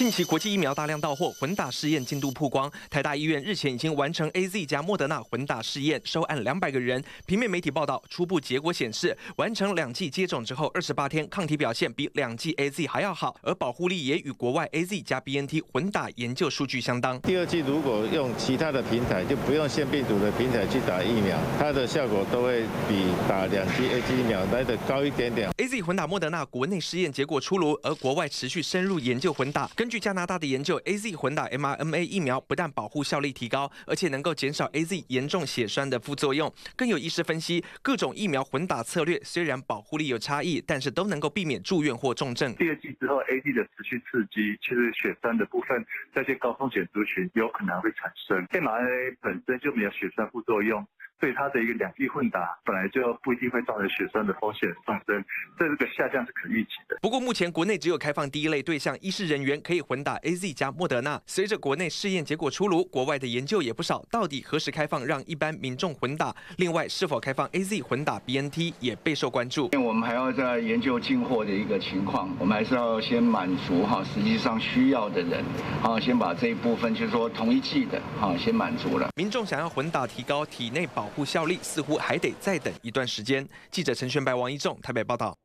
近期国际疫苗大量到货，混打试验进度曝光。台大医院日前已经完成 A Z 加莫德纳混打试验，收案两百个人。平面媒体报道，初步结果显示，完成两剂接种之后，二十八天抗体表现比两剂 A Z 还要好，而保护力也与国外 A Z 加 B N T 混打研究数据相当。第二剂如果用其他的平台，就不用腺病毒的平台去打疫苗，它的效果都会比打两剂 A Z 疫苗来的高一点点。A Z 混打莫德纳国内试验结果出炉，而国外持续深入研究混打。根据加拿大的研究，A Z 混打 mRNA 疫苗不但保护效力提高，而且能够减少 A Z 严重血栓的副作用。更有医师分析，各种疫苗混打策略虽然保护力有差异，但是都能够避免住院或重症。第二季之后，A Z 的持续刺激，其实血栓的部分，在些高风险族群有可能会产生。mRNA 本身就没有血栓副作用。对它的一个两地混打，本来就不一定会造成学生的风险上升，这个下降是可预期的。不过目前国内只有开放第一类对象医师人员可以混打 A Z 加莫德纳。随着国内试验结果出炉，国外的研究也不少。到底何时开放让一般民众混打？另外是否开放 A Z 混打 B N T 也备受关注。我们还要在研究进货的一个情况，我们还是要先满足哈实际上需要的人，啊，先把这一部分就是说同一剂的好先满足了。民众想要混打提高体内保护效力，似乎还得再等一段时间。记者陈玄白、王一仲台北报道。